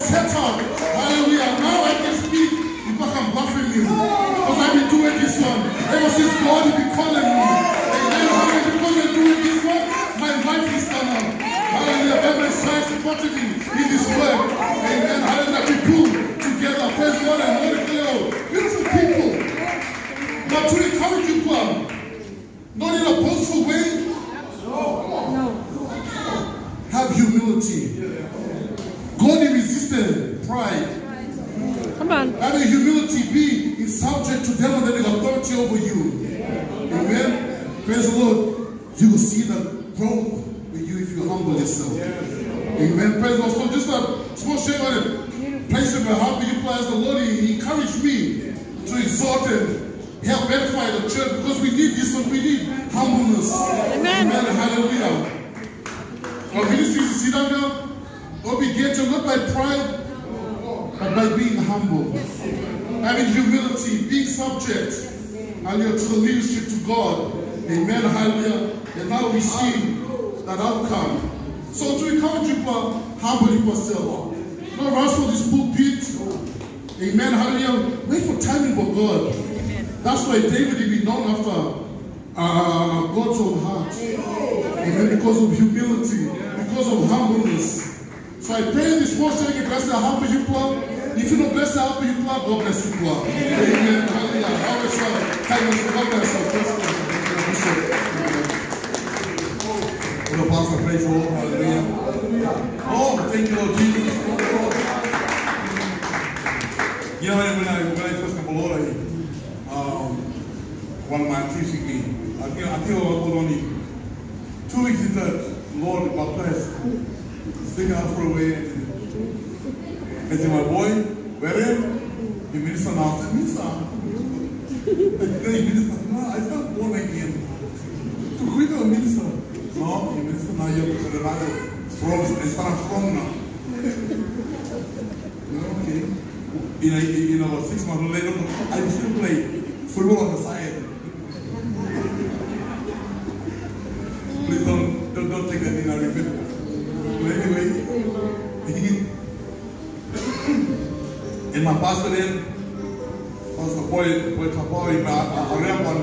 Satan. Hallelujah. Now I can speak because I'm buffing you. Because I've been doing this one. Ever since God has been calling me. Amen. Because I'm doing this one, my life is come out. Hallelujah. Every sign supporting me in this work. Amen. Hallelujah. We pull together. Praise God and Holy Cleo. Beautiful people. But to encourage you, Paul, not in a boastful way. No. Have humility. Pride. Come on. Let Having humility, be in subject to them that have authority over you. Amen. Praise the Lord. You will see the growth with you if you humble yourself. Amen. Praise the Lord. So just a small share on it. Place in my heart, you as the Lord he encouraged me to exhort and help edify the church because we need this one. We need humbleness. Amen. Amen. Hallelujah. Our ministry is sit down now. Or begin to not by pride, but by being humble, having humility, being subject, hallelujah, to the leadership to God. Amen, hallelujah. And now we see that outcome. So to encourage you, humble yourself. Don't rush for this pulpit. Amen, hallelujah. Wait for timing for God. That's why David will be known after uh, God's own heart. Amen, because of humility, because of humbleness. So I pray this morning bless the humble you. If you don't bless you plan, God bless you plan. Amen. Hallelujah. Always uh, kindness. God bless you. You. Pastor, the Lord. Hallelujah. Oh, thank you, Lord Jesus. You know, when I, when I first came to Lord, um, one man teaching me, I think, I think I was only two weeks into Lord baptized. Speaking out for a way. I said, my boy, where are you? You minister now. Said, minister. You minister. No, I felt born again. To quit a minister. No, you minister now. You're strong. I start strong now. Okay. In, a, in about six months later, I still play football on the side. Please don't, don't, don't take that in a repeat. But anyway, and my pastor then, Pastor Boy, Boy Tapawi, I ran one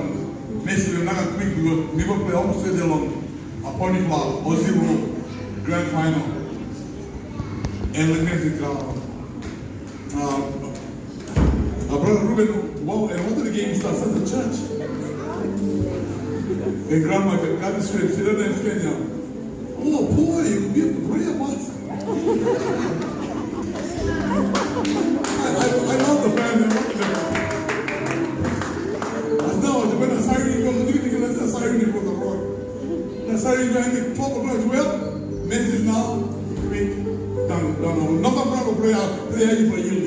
Messi, not a quick, never play almost there long. Upon it, or zero grand final. And the next, uh, uh, uh, Brother Ruben, wow, and what did the game start? At the church. And grandma the straight, she doesn't explain now. Oh boy, you be a prayer master. Goes the road. The siren goes, the top of the well, message now, wait, done, done. Not a prayer, prayer for you.